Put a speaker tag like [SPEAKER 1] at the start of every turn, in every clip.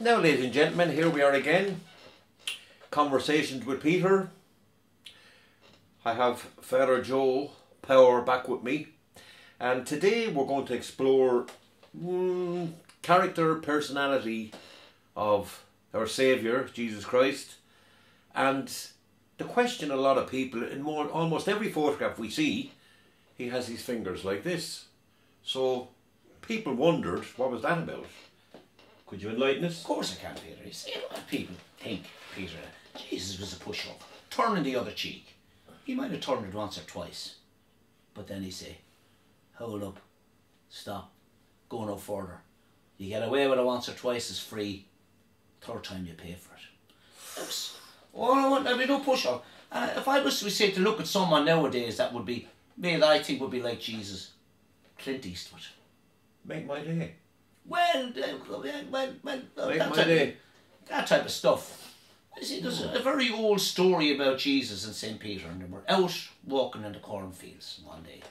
[SPEAKER 1] Now, ladies and gentlemen, here we are again. Conversations with Peter. I have Father Joe Power back with me, and today we're going to explore mm, character, personality of our Saviour, Jesus Christ, and the question a lot of people in more almost every photograph we see, he has his fingers like this. So people wondered what was that about. Could you enlighten us?
[SPEAKER 2] Of course I can, Peter. You see, a lot of people think, Peter, Jesus was a pushover, turning the other cheek. He might have turned it once or twice, but then he say, hold up, stop, go no further. You get away with it once or twice is free. Third time you pay for it. Oops. Oh, I want, there'll be no pushover. Uh, if I was to say to look at someone nowadays that would be, made I think would be like Jesus, Clint Eastwood.
[SPEAKER 1] Make my day.
[SPEAKER 2] Well, well, well, well that type,
[SPEAKER 1] day.
[SPEAKER 2] that type of stuff. You see, there's a very old story about Jesus and St. Peter, and they were out walking in the cornfields one day.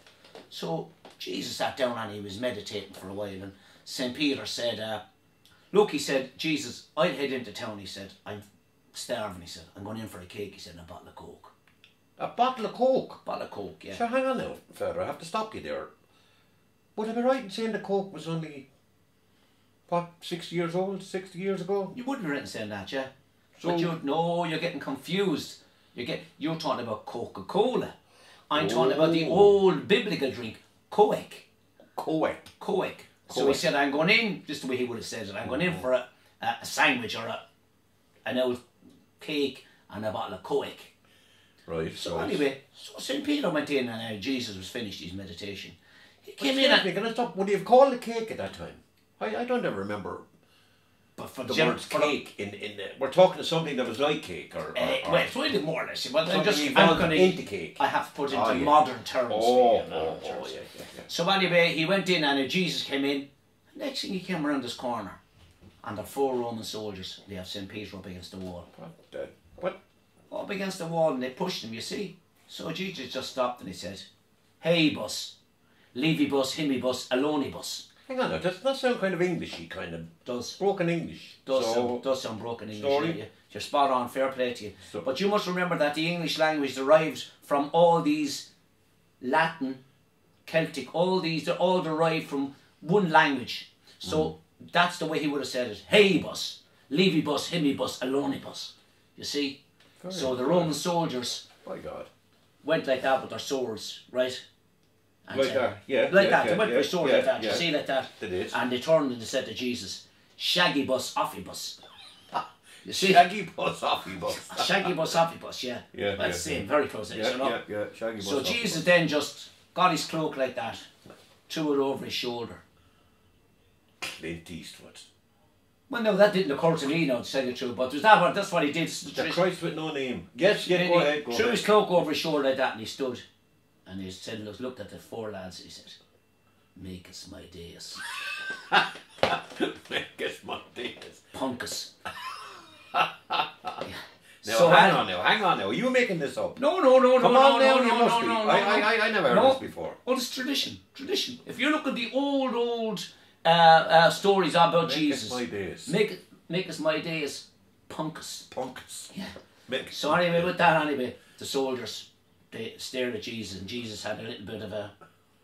[SPEAKER 2] So Jesus sat down and he was meditating for a while, and St. Peter said, uh, Look, he said, Jesus, I'll head into town. He said, I'm starving. He said, I'm going in for a cake. He said, and a bottle of Coke.
[SPEAKER 1] A bottle of Coke.
[SPEAKER 2] A Bottle of Coke, yeah.
[SPEAKER 1] So hang on a now, Father, I have to stop you there. Would I be right in saying the Coke was only, what, 60 years old, 60 years ago?
[SPEAKER 2] You wouldn't have written saying that, yeah.
[SPEAKER 1] So-
[SPEAKER 2] but you no, you're getting confused. You get you're talking about Coca Cola. I'm talking about the
[SPEAKER 1] Oh.
[SPEAKER 2] old biblical drink, Coec.
[SPEAKER 1] Coke.
[SPEAKER 2] Coec. So he
[SPEAKER 1] Coec.
[SPEAKER 2] said, I'm going in, just the way he would have said it, I'm going in for a, a, sandwich or a, an old cake and a bottle of Coec.
[SPEAKER 1] Right,
[SPEAKER 2] So
[SPEAKER 1] so
[SPEAKER 2] anyway, so St. Peter went in and uh, Jesus was finished his meditation. He came in and,
[SPEAKER 1] can I stop? Would you have called it cake at that time? I, I don't ever remember
[SPEAKER 2] but for
[SPEAKER 1] the
[SPEAKER 2] gen-
[SPEAKER 1] words
[SPEAKER 2] the-
[SPEAKER 1] cake in, in the, we're talking to something that was like cake or, or,
[SPEAKER 2] Uh,
[SPEAKER 1] or
[SPEAKER 2] well, it's really more or less. But I'm just, I'm gonna,
[SPEAKER 1] into cake.
[SPEAKER 2] I have to put into
[SPEAKER 1] Oh, yeah.
[SPEAKER 2] modern terms.
[SPEAKER 1] oh, oh,
[SPEAKER 2] modern
[SPEAKER 1] oh,
[SPEAKER 2] terms.
[SPEAKER 1] yeah, yeah, yeah.
[SPEAKER 2] So anyway, he went in and Jesus came in. Next thing he came around this corner, and there are four Roman soldiers. They have St. Peter up against the wall.
[SPEAKER 1] What, the, what?
[SPEAKER 2] Up against the wall, and they pushed him, you see. So Jesus just stopped and he said, Hey, bus. Levy bus, himmy bus, aloni bus.
[SPEAKER 1] Hang on, now, does that sound kind of Englishy, kind of
[SPEAKER 2] Does.
[SPEAKER 1] broken English?
[SPEAKER 2] Does,
[SPEAKER 1] so,
[SPEAKER 2] sound, does sound broken English.
[SPEAKER 1] Story?
[SPEAKER 2] yeah. You're spot on, fair play to you.
[SPEAKER 1] So-
[SPEAKER 2] but you must remember that the English language derives from all these Latin, Celtic, all these, they're all derived from one language. So mm-hmm. that's the way he would have said it. Hey bus, Levy bus, Himmy bus, Aloni bus. You see?
[SPEAKER 1] Very
[SPEAKER 2] so the. Roman soldiers
[SPEAKER 1] by God.
[SPEAKER 2] went like that with their swords, right? And
[SPEAKER 1] Like
[SPEAKER 2] said-
[SPEAKER 1] that, yeah,
[SPEAKER 2] Like
[SPEAKER 1] yeah,
[SPEAKER 2] that,
[SPEAKER 1] yeah,
[SPEAKER 2] they went
[SPEAKER 1] yeah,
[SPEAKER 2] their sword
[SPEAKER 1] yeah,
[SPEAKER 2] like that,
[SPEAKER 1] yeah.
[SPEAKER 2] you see like that.
[SPEAKER 1] Uh, they did.
[SPEAKER 2] And they turned and they said to Jesus, Shaggy bus, offy bus. You see?
[SPEAKER 1] Shaggy bus, offy bus.
[SPEAKER 2] Shaggy bus, offy bus, yeah.
[SPEAKER 1] Yeah,
[SPEAKER 2] That's
[SPEAKER 1] yeah,
[SPEAKER 2] the same, very close,
[SPEAKER 1] Yeah,
[SPEAKER 2] you know.
[SPEAKER 1] yeah, yeah, Shaggy bus.
[SPEAKER 2] So Jesus
[SPEAKER 1] bus.
[SPEAKER 2] then just got his cloak like that, threw it over his shoulder.
[SPEAKER 1] Clint Eastwood.
[SPEAKER 2] Well, no, that didn't occur to me now, to tell you the truth, but there's that one, that's what he did.
[SPEAKER 1] The Christ with no name. Yes, yeah, go
[SPEAKER 2] he
[SPEAKER 1] ahead, go
[SPEAKER 2] threw
[SPEAKER 1] ahead.
[SPEAKER 2] his cloak over his shoulder like that and he stood and he said, look, looked at the four lads, he said, Make us my days,
[SPEAKER 1] Guess my days.
[SPEAKER 2] punk us.
[SPEAKER 1] Now,
[SPEAKER 2] So
[SPEAKER 1] hang on now, hang on now. Are you making this up?
[SPEAKER 2] No, no, no,
[SPEAKER 1] Come
[SPEAKER 2] no,
[SPEAKER 1] on
[SPEAKER 2] no,
[SPEAKER 1] now,
[SPEAKER 2] no,
[SPEAKER 1] you
[SPEAKER 2] no,
[SPEAKER 1] must
[SPEAKER 2] no,
[SPEAKER 1] be.
[SPEAKER 2] no, no,
[SPEAKER 1] I. I, I, I never heard
[SPEAKER 2] No.
[SPEAKER 1] this before.
[SPEAKER 2] Well, it's tradition. Tradition. If you look at the old, old uh, uh, stories about
[SPEAKER 1] Make us
[SPEAKER 2] Jesus,
[SPEAKER 1] my days.
[SPEAKER 2] make make us my days, punk us. Yeah.
[SPEAKER 1] Make
[SPEAKER 2] So anyway, with that, anyway, the soldiers they stared at Jesus, and Jesus had a little bit of a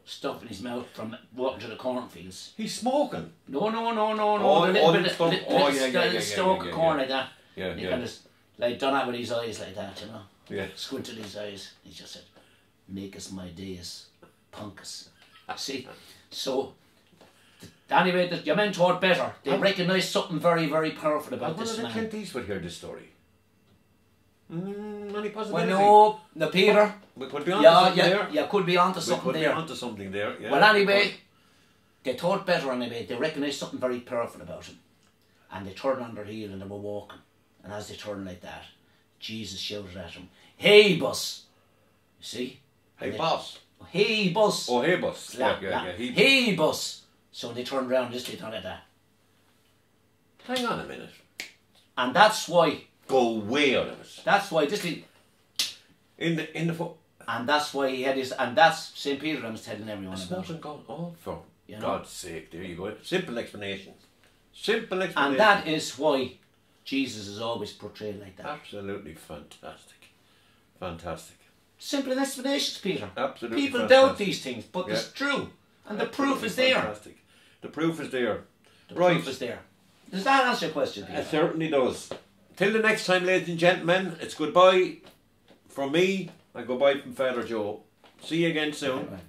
[SPEAKER 2] stuff in his mouth from walking to the cornfields.
[SPEAKER 1] He's smoking.
[SPEAKER 2] No, no, no, no, no.
[SPEAKER 1] Oh,
[SPEAKER 2] the little
[SPEAKER 1] oh,
[SPEAKER 2] bit of
[SPEAKER 1] stump.
[SPEAKER 2] little,
[SPEAKER 1] Oh, yeah, yeah,
[SPEAKER 2] little
[SPEAKER 1] yeah,
[SPEAKER 2] stalk
[SPEAKER 1] yeah,
[SPEAKER 2] of corn
[SPEAKER 1] yeah.
[SPEAKER 2] like that.
[SPEAKER 1] Yeah,
[SPEAKER 2] he
[SPEAKER 1] yeah.
[SPEAKER 2] kind of like done that with his eyes like that, you know.
[SPEAKER 1] Yeah.
[SPEAKER 2] Squinted his eyes. He just said, "Make us my days, punkus." See, so. Anyway, the, your men taught better. They recognised something very, very powerful
[SPEAKER 1] I
[SPEAKER 2] about
[SPEAKER 1] wonder
[SPEAKER 2] this man.
[SPEAKER 1] Clint Eastwood hear this story? Mm, any
[SPEAKER 2] Well,
[SPEAKER 1] possibility?
[SPEAKER 2] no, the Peter.
[SPEAKER 1] We could be onto
[SPEAKER 2] Yeah,
[SPEAKER 1] something
[SPEAKER 2] yeah,
[SPEAKER 1] there.
[SPEAKER 2] you could be onto
[SPEAKER 1] we
[SPEAKER 2] something
[SPEAKER 1] could
[SPEAKER 2] there.
[SPEAKER 1] be onto something there. Yeah.
[SPEAKER 2] Well, anyway, they thought better anyway. They recognised something very powerful about him. And they turned on their heel and they were walking. And as they turned like that, Jesus shouted at him, Hey, bus! You see?
[SPEAKER 1] Hey,
[SPEAKER 2] they-
[SPEAKER 1] boss.
[SPEAKER 2] Hey, bus!
[SPEAKER 1] Oh, hey, boss. Yeah, yeah, yeah. He,
[SPEAKER 2] Hey, bus! So when they turned around, this they turned like that.
[SPEAKER 1] Hang on a minute.
[SPEAKER 2] And that's why,
[SPEAKER 1] Go way out of it.
[SPEAKER 2] that's why, this they,
[SPEAKER 1] In the in the fo-
[SPEAKER 2] and that's why he had his, and that's St. Peter I was telling everyone about.
[SPEAKER 1] smoking gun. Oh, for
[SPEAKER 2] You know?
[SPEAKER 1] God's sake! There you go. Simple explanation. Simple explanation.
[SPEAKER 2] And that is why Jesus is always portrayed like that.
[SPEAKER 1] Absolutely fantastic. Fantastic.
[SPEAKER 2] Simple explanations, Peter.
[SPEAKER 1] Absolutely
[SPEAKER 2] People doubt these things, but
[SPEAKER 1] Yeah.
[SPEAKER 2] it's true. And the proof is there.
[SPEAKER 1] Fantastic. The proof is there.
[SPEAKER 2] The
[SPEAKER 1] right.
[SPEAKER 2] proof is there. Does that answer your question, Peter?
[SPEAKER 1] It certainly does. Till the next time, ladies and gentlemen, it's goodbye from me and goodbye from Father Joe. See you again soon.